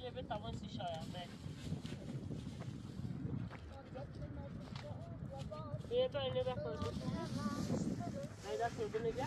Gebe tam słyszałem. Nie, to nie da chodzi. Nie da się, nie da?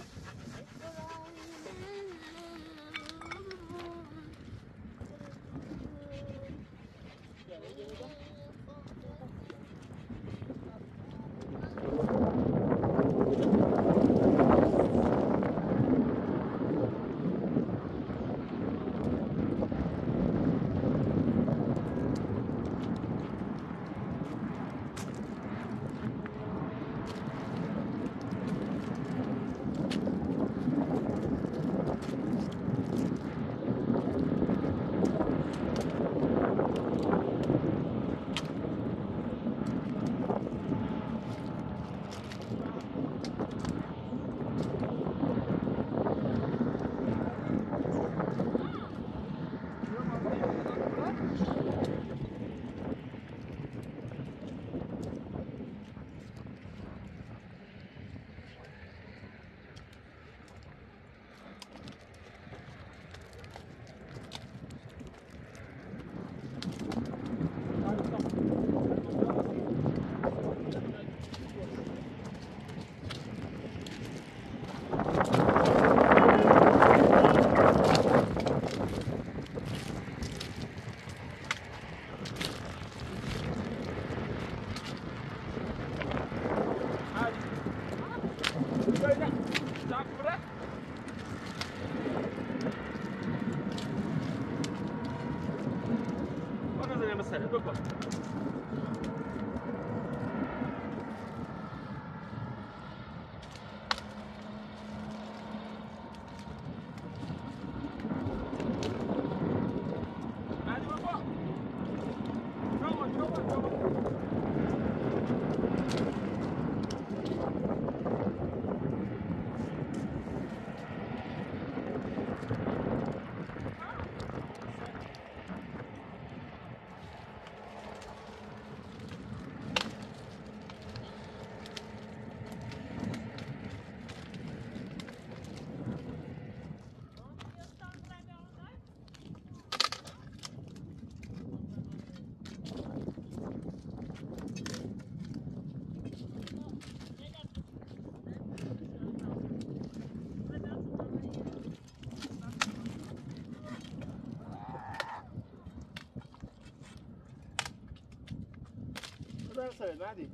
Não, sir, Nadi.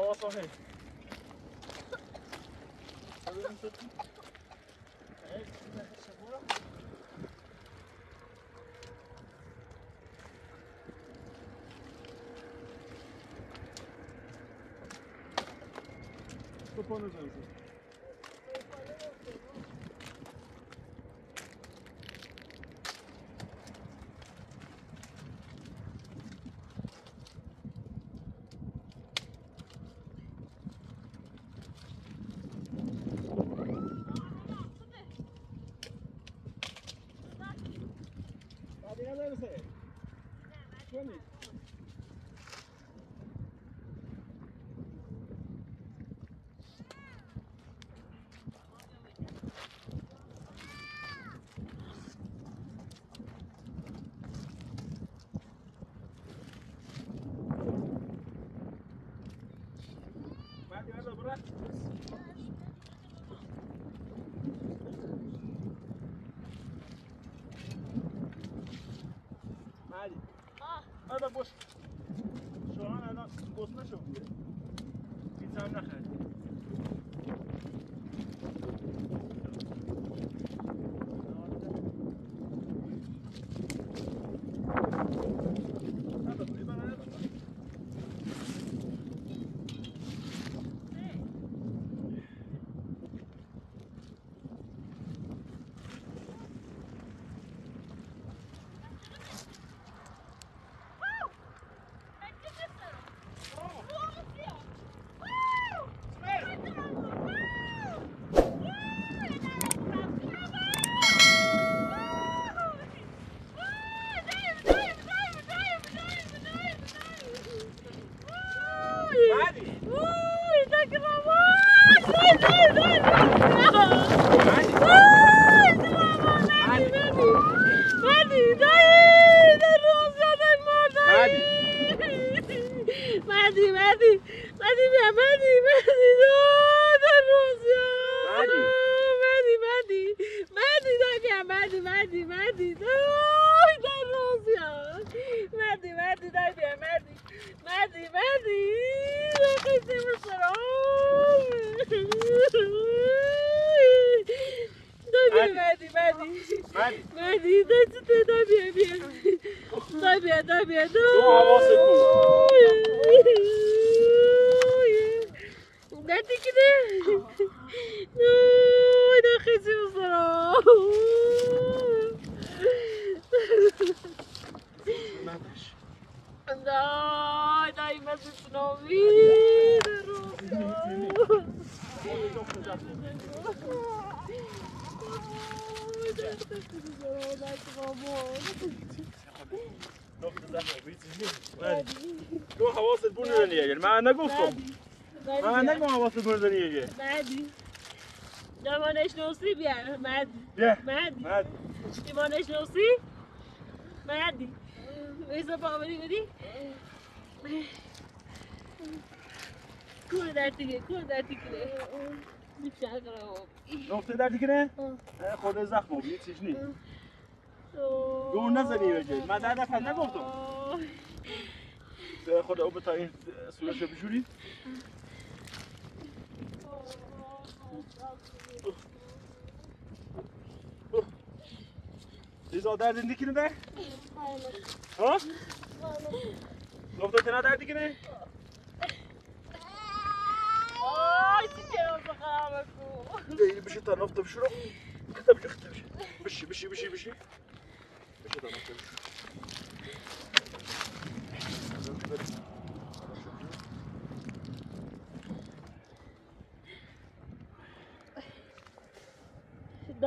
now also here. Estou pondo услышал? Hadi hemen نگفتم نگم واسه بردن یه مردی جوانش نوسی بیا مردی مردی مردی جوانش نوسی مردی ویزا باوری بودی کور در تیگه کور در تیگه نقطه در دیگه خود زخم بود چیش نیست دور نزنی بگه من در نگفتم خود auch beteiligt, so ist der Jury. Is al daar de dikke bij? Huh? Loopt dat je naar daar dikke bij? Oh, ik zit hier op de kamer. Nee, je bezit dan of te beschrokken. Je hebt hem echt te beschrokken. Beschie, beschie, beschie, beschie. Bezit dan of te beschrokken.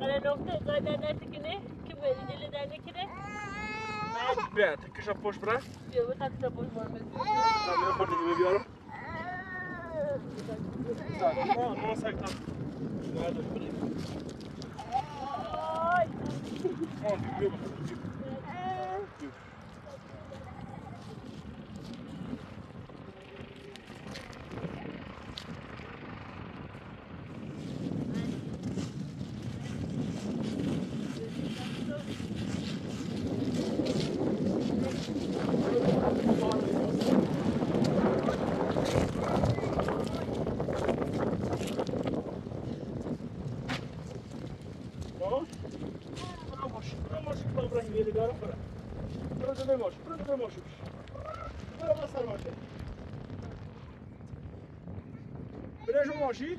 Karanokta zaydanerdikini, kim ilgili derdikini. Bert, kış apış bırak. Yok, tak da boş vermez. Tamam, yok orada gibi diyorum. Tamam, no saklan. Nerede? Ay. Oh, bir Dobra. Proszę wymóż, proszę wymóż już. Brawa starocie. Breżu mosik.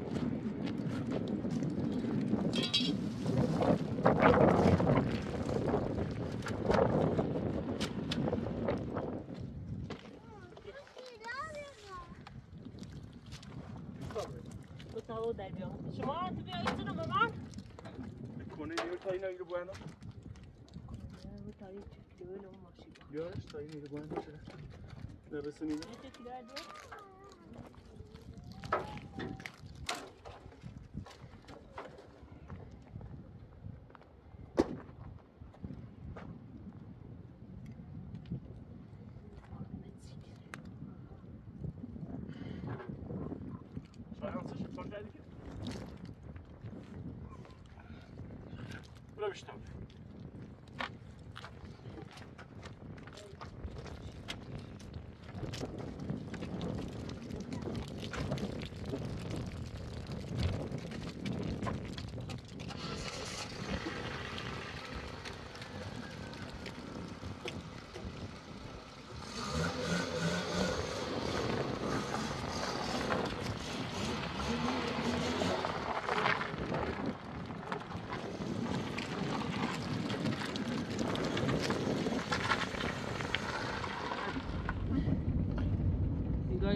Yo estoy igual. La resonida.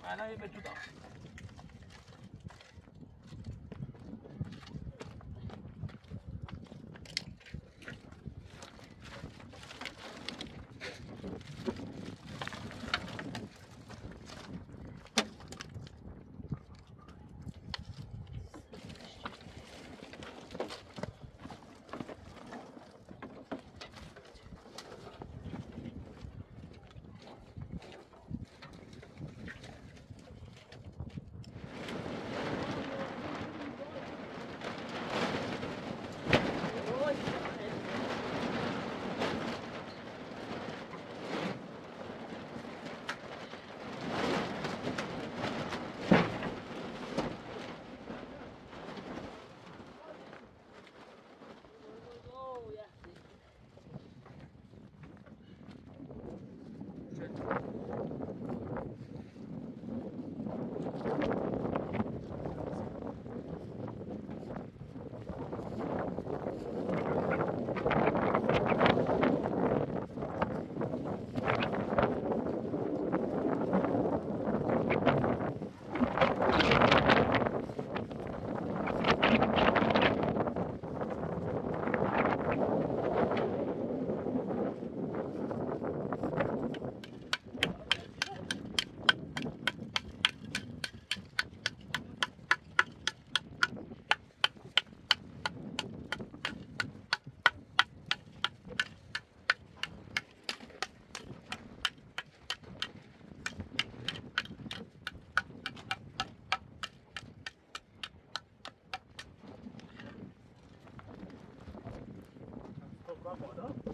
Voilà, il met tout temps. ပါပေါ့နော်